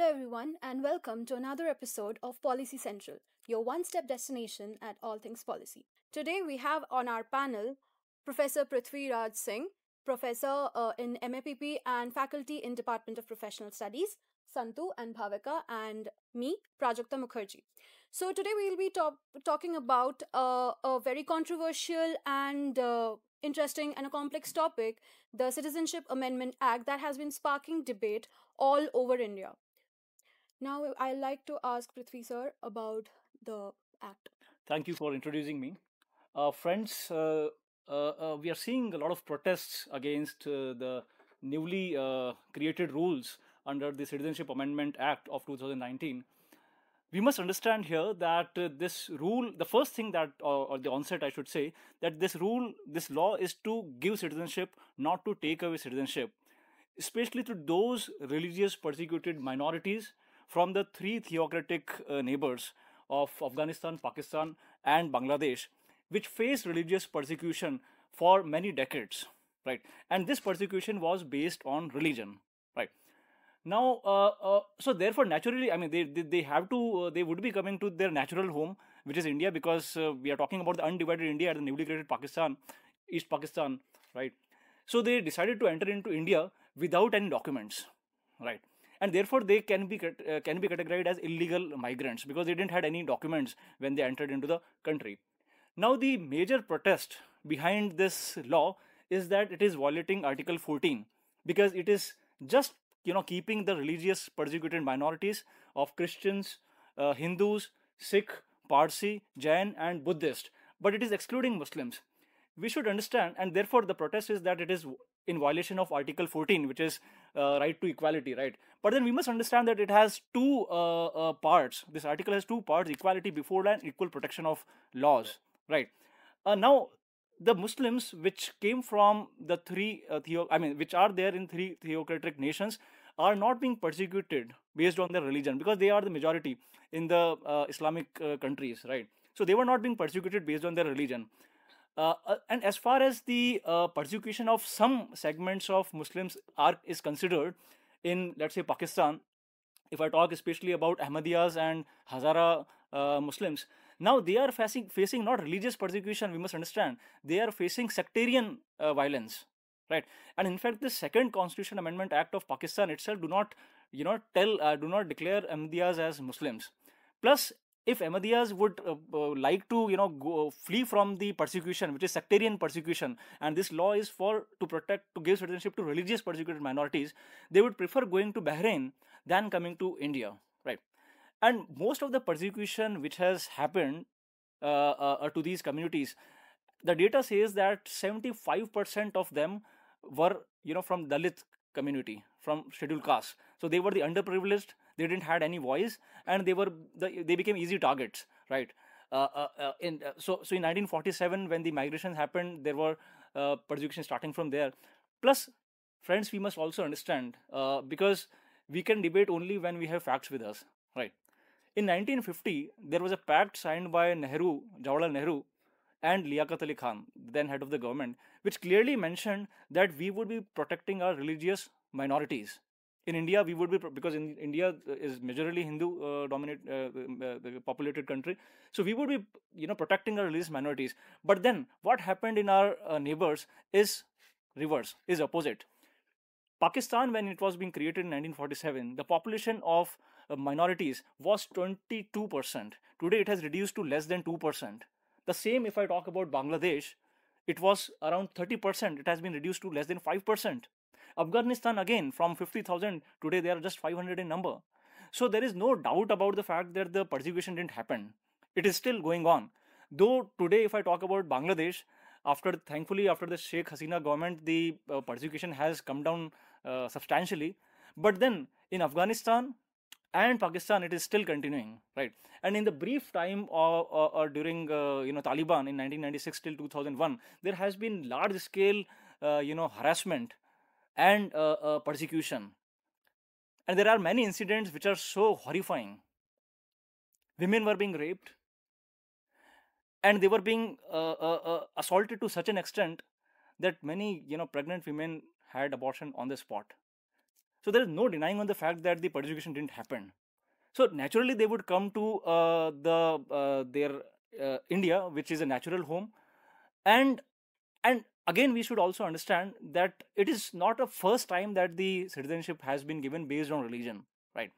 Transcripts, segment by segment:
Hello, everyone, and welcome to another episode of Policy Central, your one step destination at all things policy. Today, we have on our panel Professor Prithvi Raj Singh, Professor uh, in MAPP and Faculty in Department of Professional Studies, Santu and Bhavika, and me, Prajakta Mukherjee. So, today we'll be top- talking about uh, a very controversial and uh, interesting and a complex topic the Citizenship Amendment Act that has been sparking debate all over India. Now, I'd like to ask Prithvi sir about the act. Thank you for introducing me. Uh, friends, uh, uh, uh, we are seeing a lot of protests against uh, the newly uh, created rules under the Citizenship Amendment Act of 2019. We must understand here that this rule, the first thing that, or, or the onset, I should say, that this rule, this law is to give citizenship, not to take away citizenship, especially to those religious persecuted minorities from the three theocratic uh, neighbors of Afghanistan, Pakistan, and Bangladesh, which faced religious persecution for many decades, right? And this persecution was based on religion, right? Now, uh, uh, so therefore, naturally, I mean, they they, they have to, uh, they would be coming to their natural home, which is India, because uh, we are talking about the undivided India and the newly created Pakistan, East Pakistan, right? So they decided to enter into India without any documents, right? And therefore they can be uh, can be categorized as illegal migrants because they didn't had any documents when they entered into the country. Now the major protest behind this law is that it is violating article 14 because it is just you know keeping the religious persecuted minorities of christians uh, hindus sikh parsi jain and buddhist. But it is excluding muslims. We should understand and therefore the protest is that it is in violation of article 14 which is uh, right to equality right? But then we must understand that it has two uh, uh, parts. This article has two parts equality before and equal protection of laws right? Uh, now the muslims which came from the three uh, theo- i mean which are there in three theocratic nations are not being persecuted based on their religion because they are the majority in the uh, islamic uh, countries right? So they were not being persecuted based on their religion and as far as the uh, persecution of some segments of Muslims are is considered in, let's say, Pakistan, if I talk especially about Ahmadiyas and Hazara uh, Muslims, now they are facing facing not religious persecution. We must understand they are facing sectarian uh, violence, right? And in fact, the second Constitution Amendment Act of Pakistan itself do not, you know, tell uh, do not declare Ahmadiyas as Muslims. Plus, if Ahmadiyas would uh, uh, like to, you know, go, flee from the persecution, which is sectarian persecution, and this law is for to protect, to give citizenship to religious persecuted minorities, they would prefer going to Bahrain than coming to India, right? And most of the persecution which has happened uh, uh, uh, to these communities, the data says that 75% of them were, you know, from Dalit community, from scheduled caste. So they were the underprivileged, they didn't had any voice and they were the, they became easy targets right? Uh, uh, uh, in uh, so so in 1947 when the migration happened there were uh, persecution starting from there. Plus friends we must also understand uh, because we can debate only when we have facts with us right? In 1950 there was a pact signed by nehru jawaharlal nehru and liaquat ali khan then head of the government which clearly mentioned that we would be protecting our religious minorities in India, we would be because in India is majorly Hindu uh, uh, uh, populated country, so we would be you know protecting our religious minorities. But then what happened in our neighbors is reverse, is opposite. Pakistan, when it was being created in 1947, the population of minorities was 22%. Today, it has reduced to less than 2%. The same if I talk about Bangladesh, it was around 30%. It has been reduced to less than 5%. Afghanistan again from 50,000 today they are just 500 in number. So there is no doubt about the fact that the persecution didn't happen. It is still going on. Though today if I talk about Bangladesh, after thankfully after the Sheikh Hasina government the uh, persecution has come down uh, substantially. But then in Afghanistan and Pakistan it is still continuing, right? And in the brief time or, or, or during uh, you know Taliban in 1996 till 2001, there has been large scale uh, you know harassment and uh, uh, persecution. And there are many incidents which are so horrifying. Women were being raped, and they were being uh, uh, assaulted to such an extent that many, you know, pregnant women had abortion on the spot. So there is no denying on the fact that the persecution didn't happen. So naturally, they would come to uh, the uh, their uh, India, which is a natural home, and and again we should also understand that it is not a first time that the citizenship has been given based on religion, right?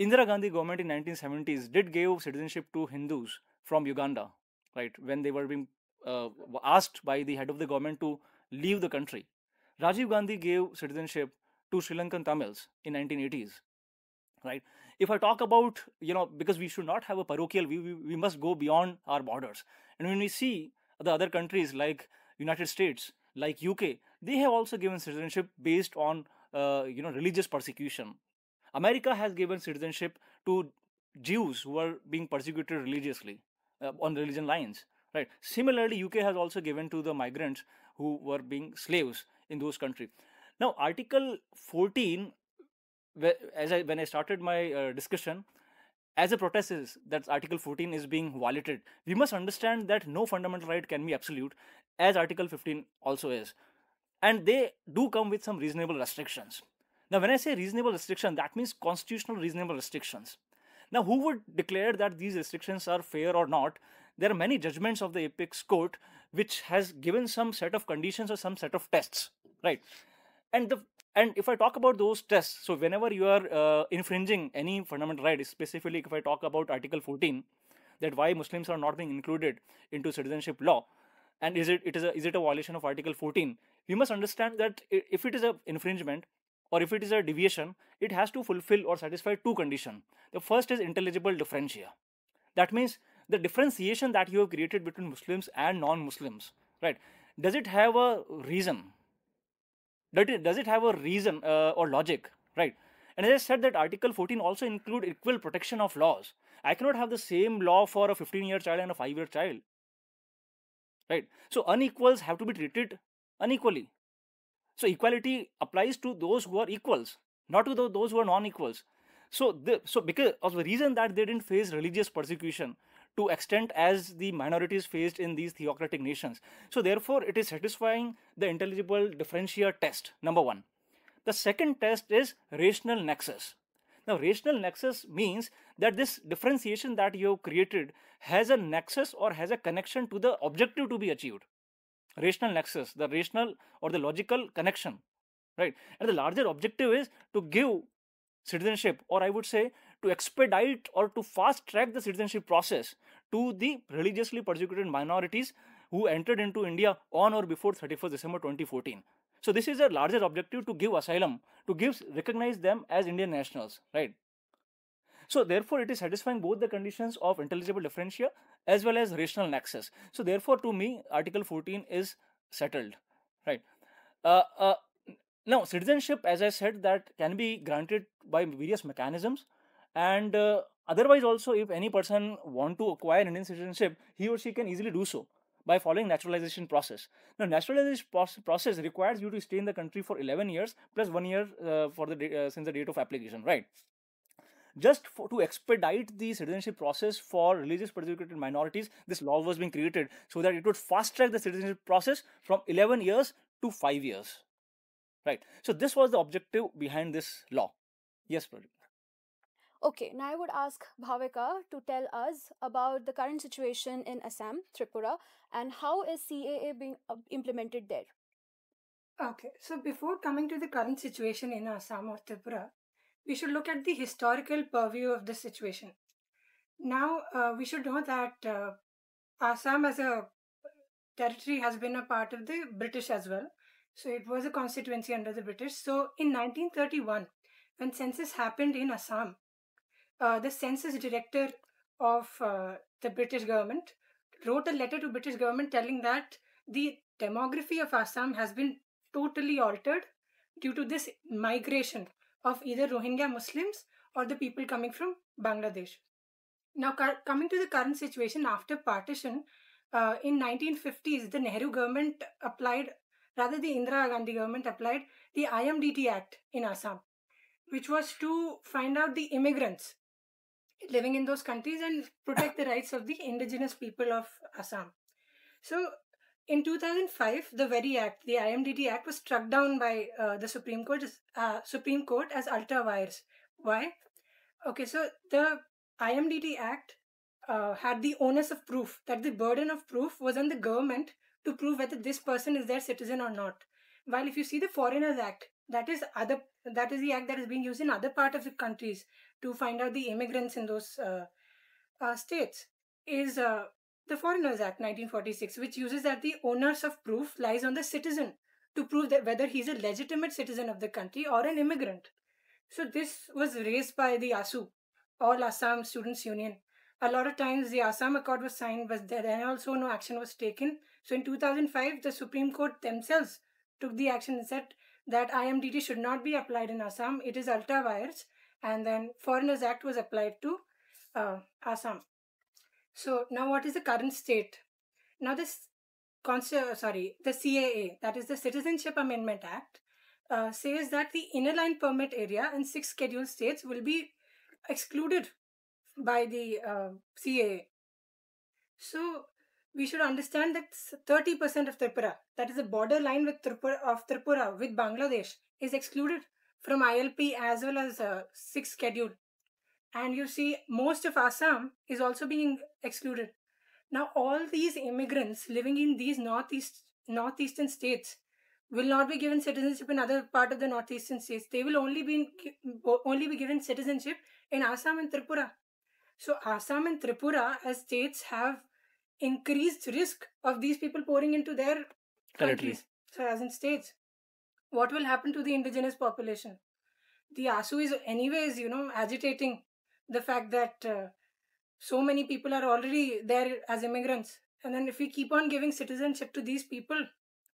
Indira Gandhi government in 1970s did give citizenship to Hindus from Uganda, right? When they were being uh, asked by the head of the government to leave the country. Rajiv Gandhi gave citizenship to Sri Lankan Tamils in 1980s, right? If I talk about, you know, because we should not have a parochial view, we, we must go beyond our borders. And when we see the other countries like United States, like UK, they have also given citizenship based on, uh, you know, religious persecution. America has given citizenship to Jews who are being persecuted religiously uh, on religion lines right similarly uk has also given to the migrants who were being slaves in those countries now article 14 as i when i started my uh, discussion as a protest is that article 14 is being violated we must understand that no fundamental right can be absolute as article 15 also is. And they do come with some reasonable restrictions. Now when i say reasonable restriction that means constitutional reasonable restrictions. Now who would declare that these restrictions are fair or not? There are many judgments of the apex court which has given some set of conditions or some set of tests right and the and if i talk about those tests so whenever you are uh, infringing any fundamental right specifically if i talk about article 14 that why muslims are not being included into citizenship law and is it it is a is it a violation of article 14 we must understand that if it is a infringement or if it is a deviation it has to fulfill or satisfy two conditions the first is intelligible differentia that means the differentiation that you have created between Muslims and non-Muslims, right? Does it have a reason? Does it, does it have a reason uh, or logic, right? And as I said, that Article 14 also include equal protection of laws. I cannot have the same law for a 15-year child and a 5-year child, right? So unequals have to be treated unequally. So equality applies to those who are equals, not to those who are non-equals. So, the, so because of the reason that they didn't face religious persecution, to extent as the minorities faced in these theocratic nations. So therefore, it is satisfying the intelligible differentia test, number one. The second test is rational nexus. Now, rational nexus means that this differentiation that you have created has a nexus or has a connection to the objective to be achieved. Rational nexus, the rational or the logical connection, right? And the larger objective is to give citizenship, or I would say to expedite or to fast track the citizenship process to the religiously persecuted minorities who entered into India on or before 31st December 2014. So this is a larger objective to give asylum, to give recognize them as Indian nationals, right? So therefore, it is satisfying both the conditions of intelligible differentia as well as rational nexus. So therefore, to me, Article 14 is settled, right? Uh, uh, now, citizenship, as I said, that can be granted by various mechanisms and uh, otherwise also if any person want to acquire indian citizenship he or she can easily do so by following naturalization process. Now naturalization process requires you to stay in the country for 11 years plus one year uh, for the uh, since the date of application right? Just for, to expedite the citizenship process for religious persecuted minorities this law was being created so that it would fast track the citizenship process from 11 years to 5 years right? So this was the objective behind this law. Yes Pradeep. Okay, now I would ask Bhavika to tell us about the current situation in Assam, Tripura, and how is CAA being uh, implemented there. Okay, so before coming to the current situation in Assam or Tripura, we should look at the historical purview of the situation. Now, uh, we should know that uh, Assam as a territory has been a part of the British as well. So it was a constituency under the British. So in 1931, when census happened in Assam, uh, the census director of uh, the British government wrote a letter to British government telling that the demography of Assam has been totally altered due to this migration of either Rohingya Muslims or the people coming from Bangladesh. Now, coming to the current situation after partition, uh, in 1950s, the Nehru government applied, rather the Indira Gandhi government applied the IMDT Act in Assam, which was to find out the immigrants living in those countries and protect the rights of the indigenous people of Assam. So in 2005, the very act, the IMDT Act, was struck down by uh, the Supreme Court, uh, Supreme Court as ultra vires. Why? Okay, so the IMDT Act uh, had the onus of proof that the burden of proof was on the government to prove whether this person is their citizen or not. While if you see the Foreigners Act, that is other that is the act that is being used in other part of the countries to find out the immigrants in those uh, uh, states is uh, the Foreigners Act 1946, which uses that the onus of proof lies on the citizen to prove that whether he's a legitimate citizen of the country or an immigrant. So this was raised by the ASU, All Assam Students Union. A lot of times the Assam Accord was signed, but then also no action was taken. So in 2005, the Supreme Court themselves took the action and said that IMDT should not be applied in Assam. It is ultra vires, and then Foreigners Act was applied to uh, Assam. So now, what is the current state? Now, this consti- sorry, the CAA, that is the Citizenship Amendment Act, uh, says that the inner line permit area in six scheduled states will be excluded by the uh, CAA. So we should understand that 30% of Tripura, that is the border line with Tripura, of Tripura with Bangladesh, is excluded from ILP as well as uh, six schedule. And you see, most of Assam is also being excluded. Now, all these immigrants living in these northeast northeastern states will not be given citizenship in other part of the northeastern states. They will only be only be given citizenship in Assam and Tripura. So, Assam and Tripura as states have increased risk of these people pouring into their countries. So, as in states, what will happen to the indigenous population? The ASU is, anyways, you know, agitating the fact that uh, so many people are already there as immigrants. And then, if we keep on giving citizenship to these people,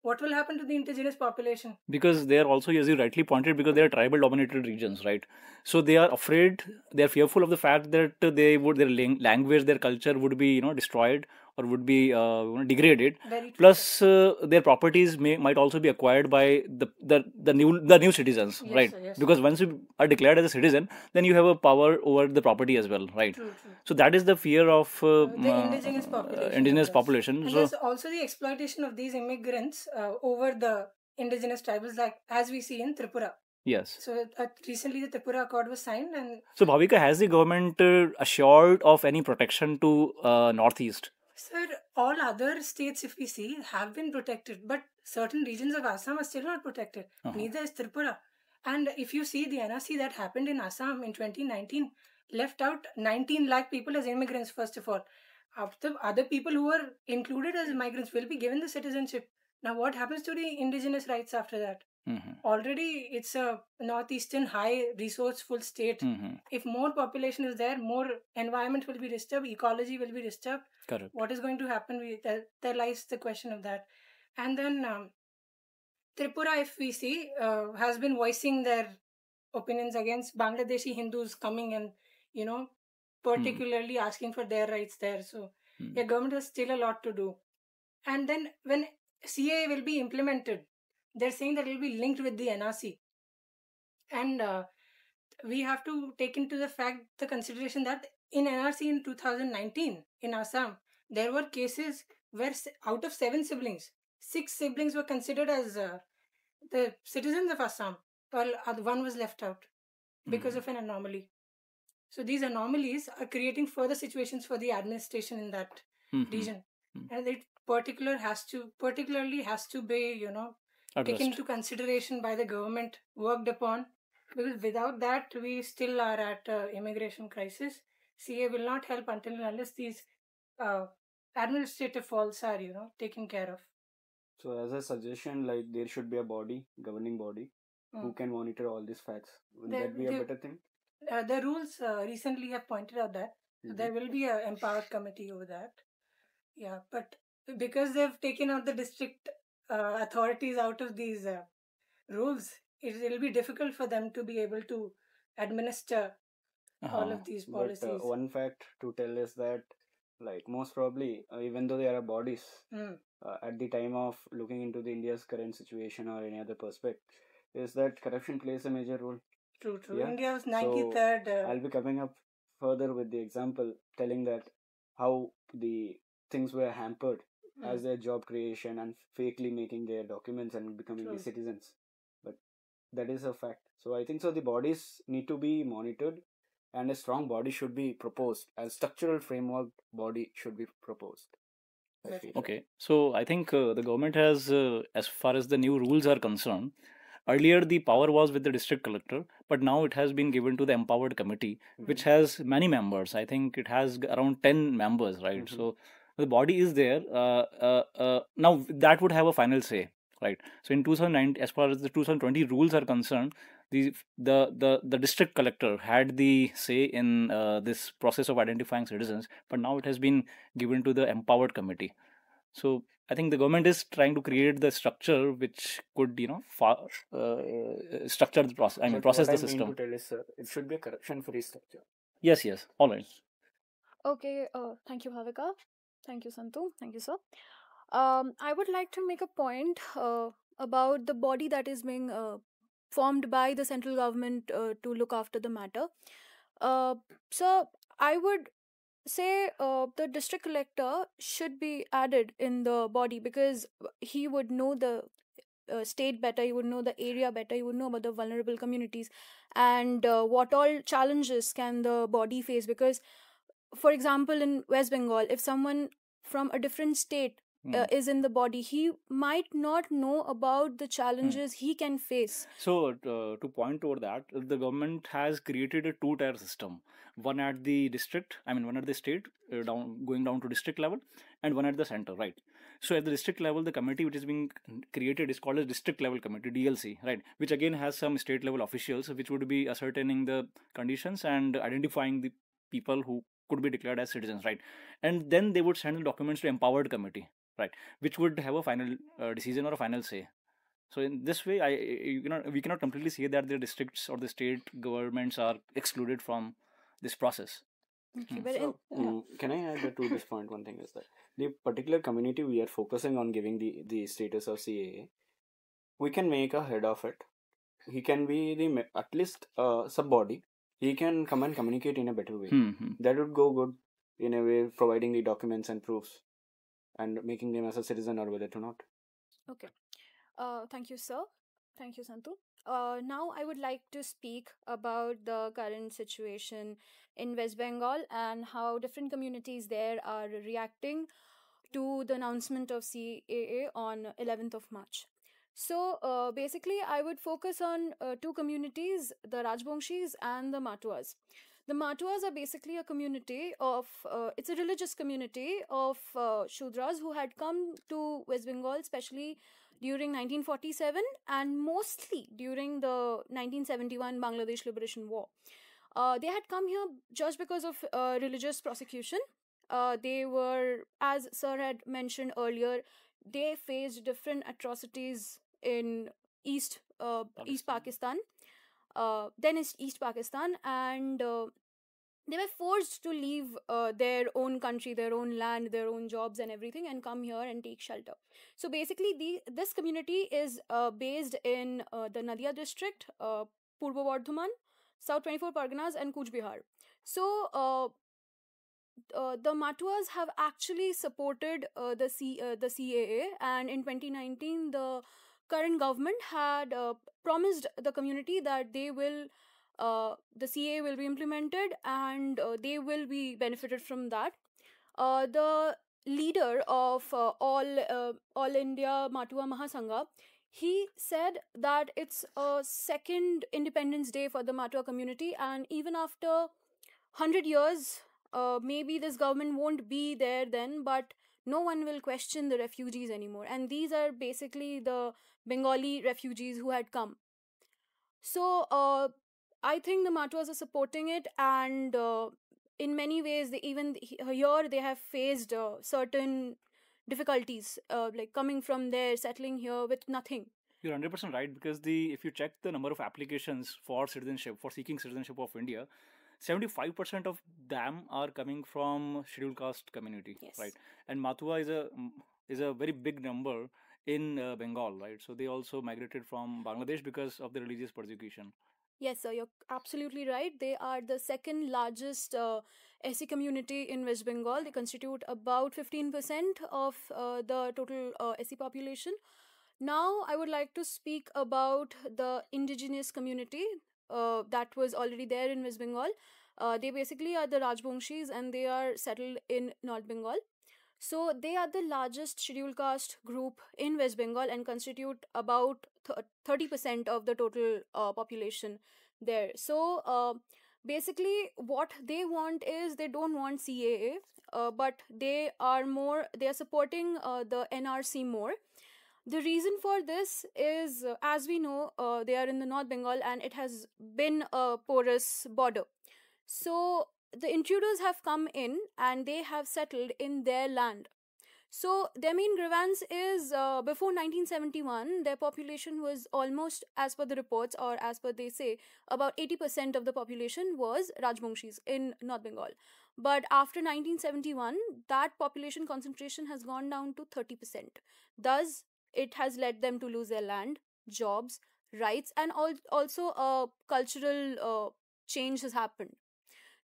what will happen to the indigenous population? Because they are also, as you rightly pointed, because they are tribal dominated regions, right? So they are afraid, they are fearful of the fact that they would, their language, their culture would be, you know, destroyed or would be uh, degraded. Plus, uh, their properties may might also be acquired by the the, the new the new citizens, yes, right? Sir, yes. Because once you are declared as a citizen, then you have a power over the property as well, right? True, true. So that is the fear of uh, the indigenous population. indigenous population. And so there's also the exploitation of these immigrants uh, over the indigenous tribals, like as we see in Tripura. yes. So uh, recently, the Tripura Accord was signed, and So Bhavika, has the government uh, assured of any protection to uh, Northeast? Sir, all other states, if we see, have been protected, but certain regions of Assam are still not protected. Uh-huh. Neither is Tripura. And if you see the NRC that happened in Assam in 2019, left out 19 lakh people as immigrants, first of all. After other people who were included as migrants will be given the citizenship. Now, what happens to the indigenous rights after that? Mhm. Already, it's a northeastern high resourceful state. Mhm. If more population is there, more environment will be disturbed, ecology will be disturbed Correct. what is going to happen we, there, there lies the question of that and then um, tripura if we see uh, has been voicing their opinions against bangladeshi hindus coming and you know particularly asking for their rights there so Hmm. the government has still a lot to do and then when ca will be implemented they're saying that it will be linked with the nrc and uh, we have to take into the fact the consideration that in NRC in 2019 in Assam, there were cases where out of seven siblings, six siblings were considered as uh, the citizens of Assam, while one was left out because Mhm. of an anomaly. So these anomalies are creating further situations for the administration in that Mhm. region, Mhm. and it particular has to particularly has to be you know taken into consideration by the government, worked upon, because without that, we still are at uh, immigration crisis. CA will not help until and unless these uh, administrative faults are, you know, taken care of. So, as a suggestion, like there should be a body, governing body, who Mm. can monitor all these facts. Will There- that be a there- better thing? Uh, the rules uh, recently have pointed out that Mhm. there will be an empowered committee over that. Yeah, but because they've taken out the district uh, authorities out of these uh, rules, it will be difficult for them to be able to administer all Uh-huh. of these But policies. uh, one fact to tell is that, like most probably, uh, even though there are bodies, Mm. uh, at the time of looking into the India's current situation or any other perspective, is that corruption plays a major role. True, true. Yeah, India was so 93rd. uh, I'll be coming up further with the example telling that how the things were hampered as their job creation and fakely making their documents and becoming the True. citizens. But that is a fact. So I think so. The bodies need to be monitored, and a strong body should be proposed. A structural framework body should be proposed. I Yes. feel. Okay, so I think uh, the government has, uh, as far as the new rules are concerned, earlier the power was with the district collector, but now it has been given to the empowered committee, which Mhm. has many members. I think it has around 10 members, right? Mhm. So the body is there. Uh, uh, uh, now that would have a final say, right? So in 2009, as far as the 2020 rules are concerned, the the the, the district collector had the say in uh, this process of identifying citizens, but now it has been given to the empowered committee. So I think the government is trying to create the structure which could, you know, fa- uh, structure the process. I mean, But process what the I mean system. to tell is, sir, it should be a corruption-free structure. Yes, yes. All right. Okay, uh, thank you, Bhavika. Thank you, Santu. Thank you, sir. Um, I would like to make a point uh, about the body that is being uh, formed by the central government uh, to look after the matter. Uh, so, I would say uh, the district collector should be added in the body because he would know the uh, state better, he would know the area better, he would know about the vulnerable communities and what all challenges can the body face because for example in west bengal if someone from a different state Hmm. uh, is in the body he might not know about the challenges he can face So, uh, to point toward that, the government has created a two-tier system. One at the district, I mean, one at the state, uh, down going down to district level, and one at the center, right? So, at the district level, the committee which is being created is called as district level committee (DLC), right? Which again has some state level officials, which would be ascertaining the conditions and identifying the people who could be declared as citizens, right? And then they would send the documents to empowered committee, right? Which would have a final uh, decision or a final say. So in this way, I you cannot we cannot completely say that the districts or the state governments are excluded from this process. okay, Hmm. but in, So, mm, can I add to this point? One thing is that the particular community we are focusing on giving the the status of CAA, we can make a head of it. He can be the at least a sub body. He can come and communicate in a better way. Hmm, hmm. That would go good in a way, providing the documents and proofs, and making them as a citizen or whether to not. okay uh, thank you sir thank you santu uh, now i would like to speak about the current situation in west bengal and how different communities there are reacting to the announcement of caa on 11th of march so uh, basically i would focus on uh, two communities the rajbongshis and the matuas the Matuas are basically a community of, uh, it's a religious community of uh, Shudras who had come to West Bengal, especially during 1947 and mostly during the 1971 Bangladesh Liberation War. Uh, they had come here just because of uh, religious prosecution. They were, as Sir had mentioned earlier, they faced different atrocities in East uh, East Pakistan uh, then is East Pakistan, and uh, they were forced to leave uh, their own country, their own land, their own jobs, and everything, and come here and take shelter. So basically, the this community is uh, based in uh, the Nadia district, uh, Purva Bardhaman, South 24 Parganas, and Cooch Behar. So uh, uh, the Matuas have actually supported uh, the C, uh, the CAA, and in 2019, the current government had uh, promised the community that they will uh, the CA will be implemented and uh, they will be benefited from that. Uh, the leader of uh, all uh, all India Matua Mahasangha, he said that it's a second Independence Day for the Matua community, and even after hundred years, maybe this government won't be there then, but no one will question the refugees anymore. And these are basically the Bengali refugees who had come. So uh, I think the Matuas are supporting it, and uh, in many ways, they even here they have faced uh, certain difficulties, uh, like coming from there, settling here with nothing. You're 100% right because the if you check the number of applications for citizenship for seeking citizenship of India, 75% of them are coming from scheduled caste community, Yes. right? And Matua is a is a very big number in uh, Bengal, right? So they also migrated from Bangladesh because of the religious persecution. Yes, sir, you're absolutely right. They are the second largest uh, SC community in West Bengal. They constitute about 15% of uh, the total uh, SC population. Now, I would like to speak about the indigenous community uh, that was already there in West Bengal. Uh, they basically are the Rajbongshis and they are settled in North Bengal. So, they are the largest scheduled caste group in West Bengal and constitute about 30% of the total uh, population there. So, uh, basically, what they want is they don't want CAA, uh, but they are more, they are supporting uh, the NRC more the reason for this is as we know uh, they are in the north bengal and it has been a porous border so the intruders have come in and they have settled in their land. So their main grievance is uh, before 1971 their population was almost as per the reports or as per they say about 80% of the population was rajbongshis in north bengal. But after 1971 that population concentration has gone down to 30% thus it has led them to lose their land jobs rights and al- also a cultural uh, change has happened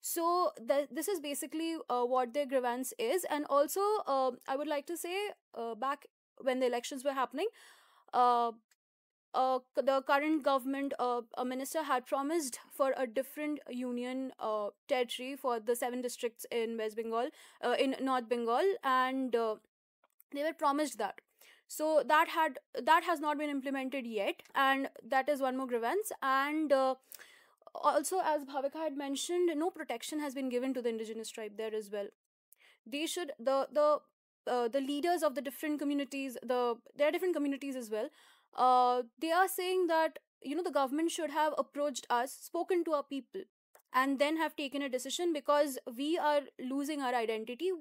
so th- this is basically uh, what their grievance is. And also uh, i would like to say uh, back when the elections were happening uh, uh, the current government, uh, a minister had promised for a different union territory for the seven districts in West Bengal, in North Bengal, and they were promised that. So that had that has not been implemented yet. And that is one more grievance. And uh, also as bhavika had mentioned no protection has been given to the indigenous tribe there as well. They should the the uh, the leaders of the different communities the there are different communities as well uh, they are saying that you know the government should have approached us spoken to our people and then have taken a decision because we are losing our identity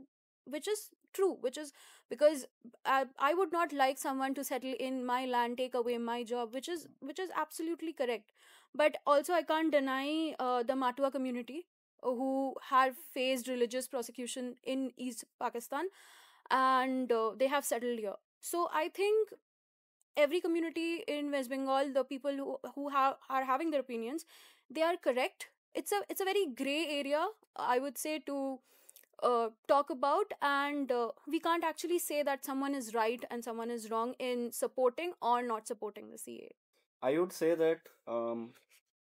which is true which is because I, I would not like someone to settle in my land take away my job which is which is absolutely correct but also i can't deny uh, the matua community who have faced religious prosecution in east pakistan and uh, they have settled here so i think every community in west bengal the people who, who have are having their opinions they are correct it's a it's a very gray area i would say to uh, talk about and uh, we can't actually say that someone is right and someone is wrong in supporting or not supporting the CA. I would say that um,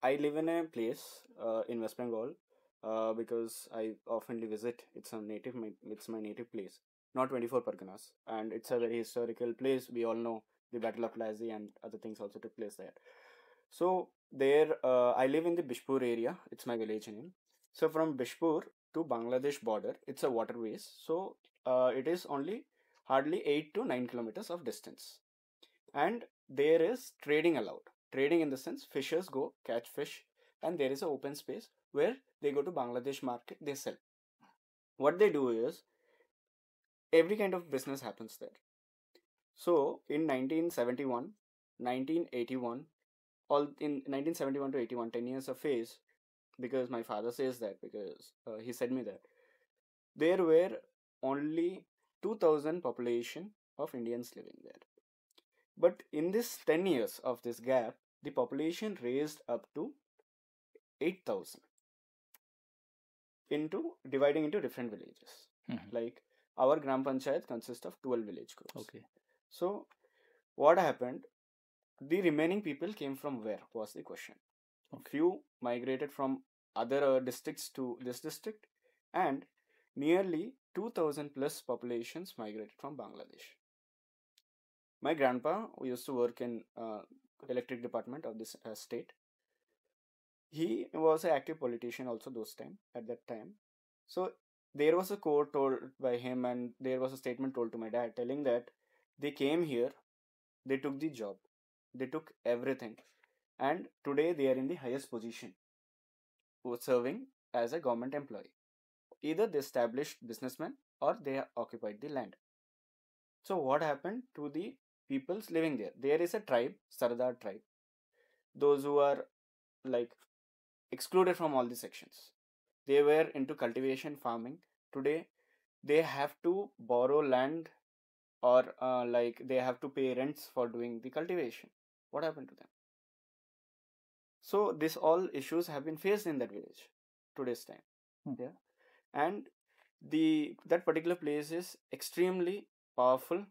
I live in a place uh, in West Bengal uh, because I oftenly visit. It's a native. My, it's my native place, North 24 Parganas, and it's a very historical place. We all know the Battle of Plassey and other things also took place there. So there, uh, I live in the Bishpur area. It's my village name. So from Bishpur to Bangladesh border, it's a waterways. So uh, it is only hardly 8 to 9 kilometers of distance. And there is trading allowed. Trading in the sense fishers go catch fish and there is an open space where they go to Bangladesh market, they sell. What they do is every kind of business happens there. So in 1971, 1981, all in 1971 to 81, 10 years of phase, because my father says that because uh, he said me that there were only 2000 population of indians living there but in this 10 years of this gap the population raised up to 8000 into dividing into different villages Mhm. like our gram panchayat consists of 12 village groups Okay. so what happened the remaining people came from where was the question Okay. few migrated from other uh, districts to this district and nearly 2000 plus populations migrated from bangladesh my grandpa used to work in uh, electric department of this uh, state. He was an active politician also those time at that time. So there was a quote told by him and there was a statement told to my dad telling that they came here they took the job they took everything and today they are in the highest position serving as a government employee. Either they established businessmen or they occupied the land. So what happened to the peoples living there. There is a tribe sardar tribe. Those who are like excluded from all the sections. They were into cultivation farming. Today they have to borrow land or uh, like they have to pay rents for doing the cultivation. What happened to them? So this all issues have been faced in that village today's time Hmm. yeah. And the that particular place is extremely powerful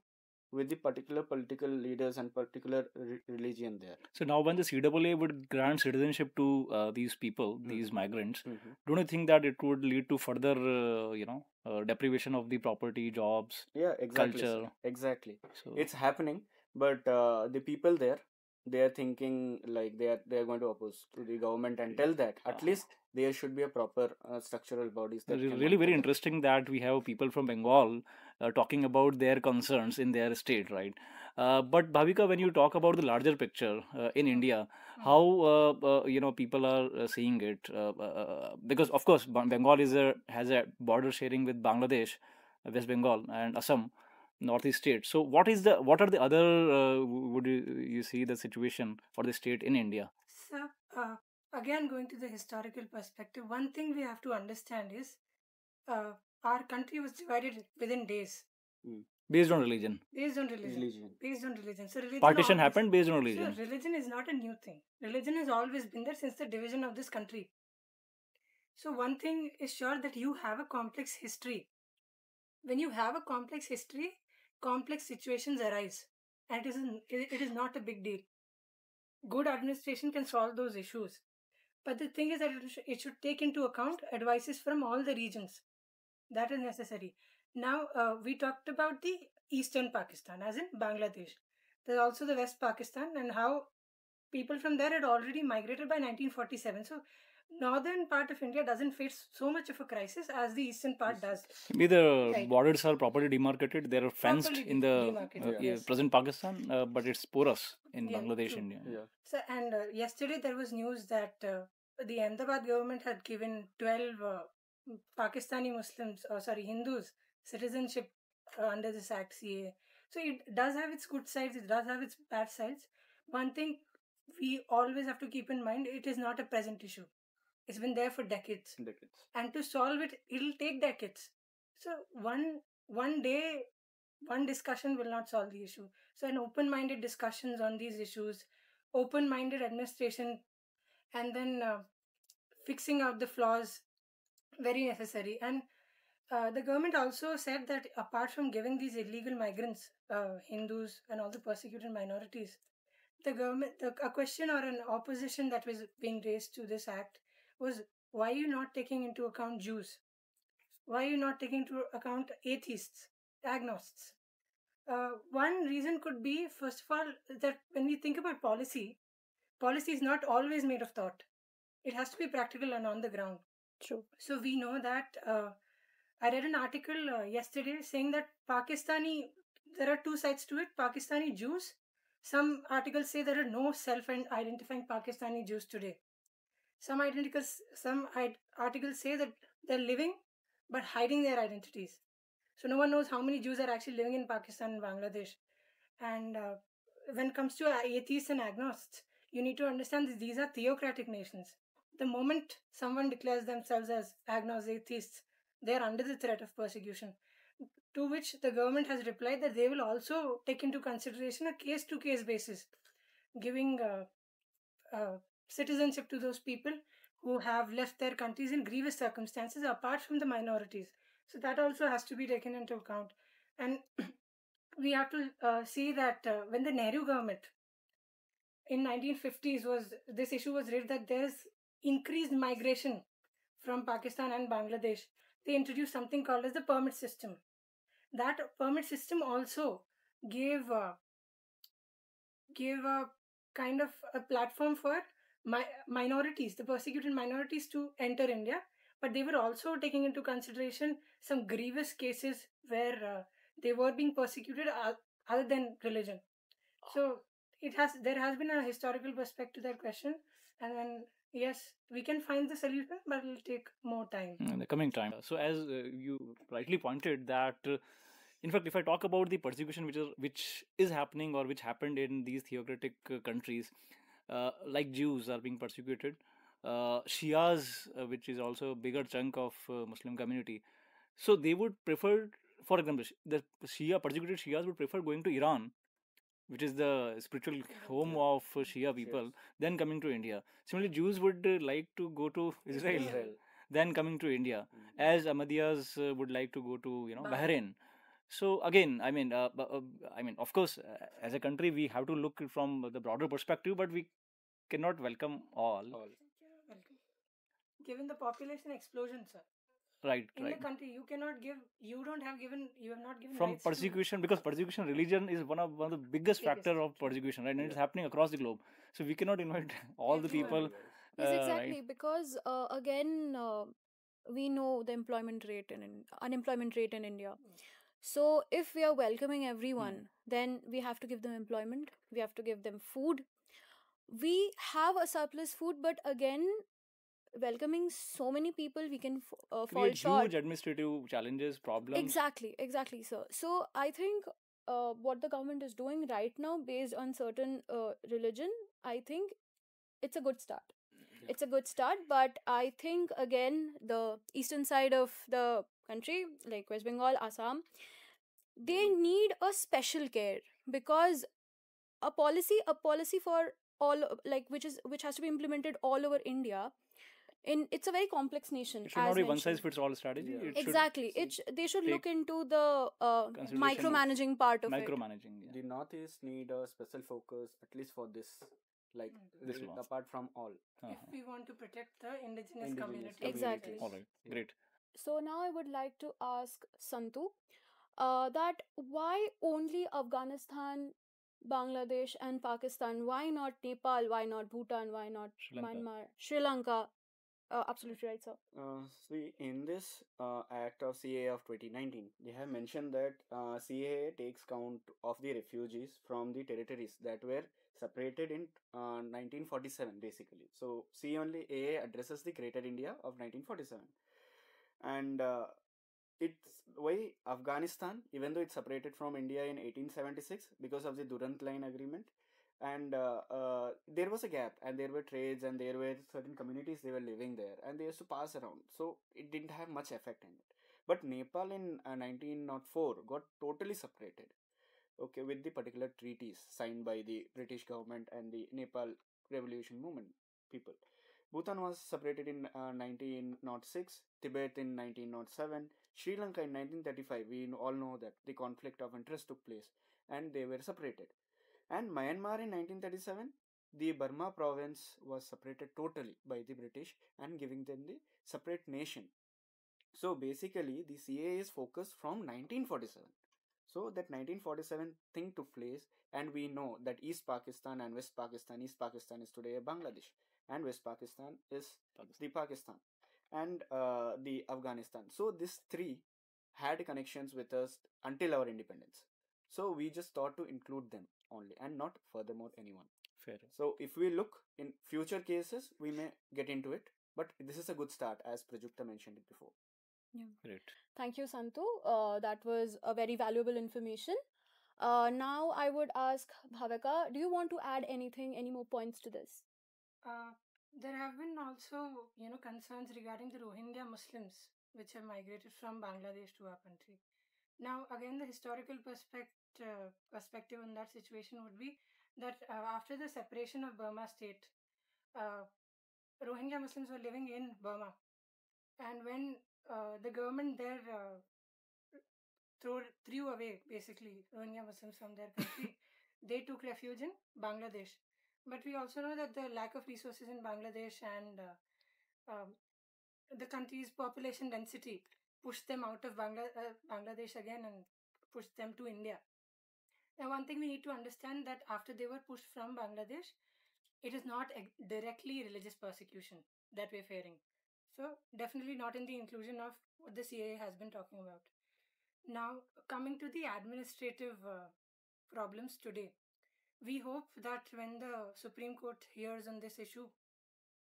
with the particular political leaders and particular re- religion there. So now, when the CAA would grant citizenship to uh, these people, these migrants, don't you think that it would lead to further, uh, you know, uh, deprivation of the property, jobs, Yeah, exactly. sir. culture? Exactly. So It's happening, but uh, the people there, they are thinking like they are they are going to oppose to the government and tell that at Ah. least there should be a proper uh, structural bodies that Re- really very interesting that we have people from Bengal uh, talking about their concerns in their state, right? Uh, but Bhavika, when you talk about the larger picture uh, in India, how uh, uh, you know people are uh, seeing it? Uh, uh, because of course, Bengal is a has a border sharing with Bangladesh, West Bengal, and Assam, northeast state. So, what is the what are the other uh, would you, you see the situation for the state in India? So, uh, again, going to the historical perspective, one thing we have to understand is uh, our country was divided within days hmm. Based on religion, based on religion. Religion. Based on religion. So, religion partition always- happened based on So, religion. religion is not a new thing. Religion has always been there since the division of this country. So, one thing is sure that you have a complex history. When you have a complex history, complex situations arise, and it is an- it it is not a big deal. Good administration can solve those issues, but the thing is that it should, it should take into account advices from all the regions. That is necessary. Now, uh, we talked about the eastern Pakistan, as in Bangladesh. There's also the West Pakistan, and how people from there had already migrated by 1947. So, northern part of India doesn't face so much of a crisis as the eastern part does. Maybe the Right. borders are properly demarcated. They are fenced Properly in the uh, yeah, yes. present Pakistan, uh, but it's porous in Yeah, Bangladesh, true. India. Yeah. So, and uh, yesterday there was news that uh, the Ahmedabad government had given 12 uh, Pakistani Muslims, or sorry, Hindus, citizenship uh, under this Act CA. So, it does have its good sides, it does have its bad sides. One thing we always have to keep in mind it is not a present issue, it's been there for decades. Decades. and to solve it it'll take decades so one one day one discussion will not solve the issue so an open-minded discussions on these issues open-minded administration and then uh, fixing out the flaws very necessary and uh, the government also said that apart from giving these illegal migrants uh, hindus and all the persecuted minorities the government the, a question or an opposition that was being raised to this act was why are you not taking into account Jews? Why are you not taking into account atheists, agnostics? Uh, one reason could be, first of all, that when we think about policy, policy is not always made of thought. It has to be practical and on the ground. True. So we know that. Uh, I read an article uh, yesterday saying that Pakistani, there are two sides to it Pakistani Jews. Some articles say there are no self identifying Pakistani Jews today some identicals some articles say that they're living but hiding their identities so no one knows how many jews are actually living in pakistan and bangladesh and uh, when it comes to atheists and agnostics you need to understand that these are theocratic nations the moment someone declares themselves as atheists they are under the threat of persecution. To which the government has replied that they will also take into consideration a case to case basis giving uh, uh, citizenship to those people who have left their countries in grievous circumstances apart from the minorities. So that also has to be taken into account. And we have to uh, see that uh, when the nehru government in 1950s was this issue was raised that there's increased migration from pakistan and bangladesh they introduced something called as the permit system that permit system also gave uh, gave a kind of a platform for mi- minorities, the persecuted minorities, to enter India. But they were also taking into consideration some grievous cases where uh, they were being persecuted other than religion. So it has there has been a historical perspective to that question, and then yes, we can find the solution, but it'll take more time. in the coming time. So, as uh, you rightly pointed, that uh, in fact, if I talk about the persecution which is which is happening or which happened in these theocratic uh, countries, uh, like Jews are being persecuted, uh, Shias, uh, which is also a bigger chunk of Muslim community, so they would prefer, for example, the Shia persecuted Shias would prefer going to Iran. Which is the spiritual home of Shia people, then coming to India. Similarly, Jews would uh, like to go to Israel. Israel. then coming to India, Mm. as Ahmadiyas uh, would like to go to you know Bahrain. Bahrain. So again, I mean, uh, uh, I mean, of course, uh, as a country, we have to look from the broader perspective, but we cannot welcome all. All. Given the population explosion, sir, Right, in right. the country, you cannot give. You don't have given. You have not given From rights to- persecution, because persecution, religion is one of one of the biggest Biggest. factor of persecution, right? And it's happening across the globe. So we cannot invite all the Everyone. people. Yes, uh, exactly. right? Because uh, again, uh, we know the employment rate in, in unemployment rate in India. So if we are welcoming everyone, then we have to give them employment. We have to give them food. We have a surplus food, but again, welcoming so many people, we can f- uh, fall short. huge administrative challenges, problems. Exactly, exactly, sir. So I think uh, what the government is doing right now, based on certain uh, religion, I think it's a good start. Yeah. It's a good start, but I think again the eastern side of the country, like West Bengal, Assam, they need a special care because a policy, a policy for all, like which is which has to be implemented all over India. In it's a very complex nation. It should as not be one size fits all strategy. Yeah. It should Exactly. see- It sh- they should look into the uh, consideration micromanaging part of it. micromanaging. Yeah. The northeast need a special focus at least for this, like Mm. This re- one. apart from all. Uh-huh. If we want to protect the indigenous, Indigenous community. Exactly. All right, Yeah. great. So now I would like to ask Santu uh, that why only Afghanistan, Bangladesh, and Pakistan? Why not Nepal? Why not Bhutan? Why not Sri Lanka. Myanmar? Sri Lanka. Uh, absolutely right, sir. Uh, see, in this uh, Act of CA of 2019, they have mentioned that uh, CAA takes count of the refugees from the territories that were separated in uh, 1947, basically. So, C only AA addresses the Greater India of 1947. And uh, it's why Afghanistan, even though it's separated from India in 1876 because of the Durand Line Agreement, and uh, uh, there was a gap and there were trades and there were certain communities they were living there and they used to pass around. So it didn't have much effect in it. But nepal in uh, 1904 got totally separated okay with the particular treaties signed by the british government and the nepal revolution movement people. Bhutan was separated in uh, 1906 tibet in 1907 sri lanka in 1935 we all know that the conflict of interest took place and they were separated and Myanmar in 1937, the Burma province was separated totally by the British and giving them the separate nation. So basically, the CA is focused from 1947. So that 1947 thing took place, and we know that East Pakistan and West Pakistan, East Pakistan is today a Bangladesh, and West Pakistan is the Pakistan, and uh, the Afghanistan. So these three had connections with us until our independence. So we just thought to include them only and not furthermore anyone. Fair. So if we look in future cases, we may get into it. But this is a good start, as Prajukta mentioned it before. Great. Thank you, Santu. Uh, that was a very valuable information. Uh, now I would ask Bhavika, do you want to add anything, any more points to this? Uh, there have been also, you know, concerns regarding the Rohingya Muslims which have migrated from Bangladesh to our country. Now, again, the historical perspective uh, perspective on that situation would be that uh, after the separation of Burma state, uh, Rohingya Muslims were living in Burma, and when uh, the government there uh, threw, threw away basically Rohingya Muslims from their country, they took refuge in Bangladesh. But we also know that the lack of resources in Bangladesh and uh, um, the country's population density pushed them out of Bangla- uh, Bangladesh again and pushed them to India. Now, one thing we need to understand that after they were pushed from Bangladesh, it is not directly religious persecution that we're fearing. So, definitely not in the inclusion of what the CAA has been talking about. Now, coming to the administrative uh, problems today, we hope that when the Supreme Court hears on this issue,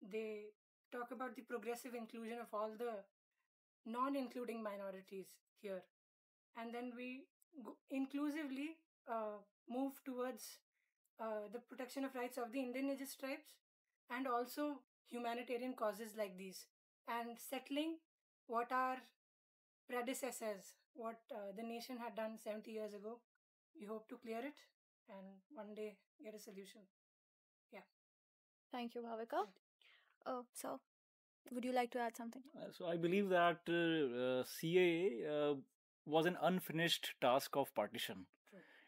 they talk about the progressive inclusion of all the non including minorities here. And then we inclusively uh, move towards uh, the protection of rights of the indigenous tribes and also humanitarian causes like these and settling what our predecessors, what uh, the nation had done 70 years ago. We hope to clear it and one day get a solution. Yeah. Thank you, Bhavika. oh so, would you like to add something? Uh, so I believe that uh, uh, CAA uh, was an unfinished task of partition.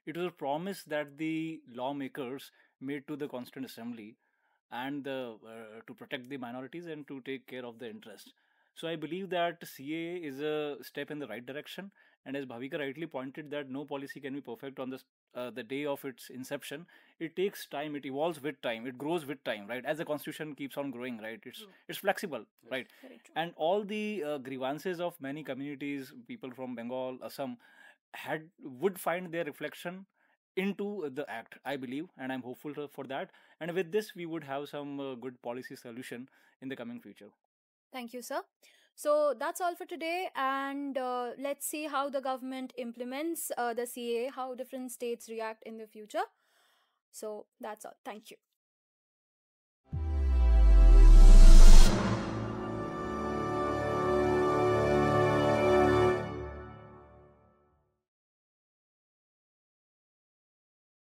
It was a promise that the lawmakers made to the Constituent Assembly and the, uh, to protect the minorities and to take care of the interest. So I believe that CAA is a step in the right direction. And as Bhavika rightly pointed, that no policy can be perfect on the uh, the day of its inception. It takes time. It evolves with time. It grows with time, right? As the constitution keeps on growing, right? It's True. it's flexible, Yes. right? And all the uh, grievances of many communities, people from Bengal, Assam, had would find their reflection into the act i believe and i'm hopeful for- that and with this we would have some uh, good policy solution in the coming future Thank you, sir. So that's all for today, and uh, let's see how the government implements uh, the ca how different states react in the future. So that's all. Thank you.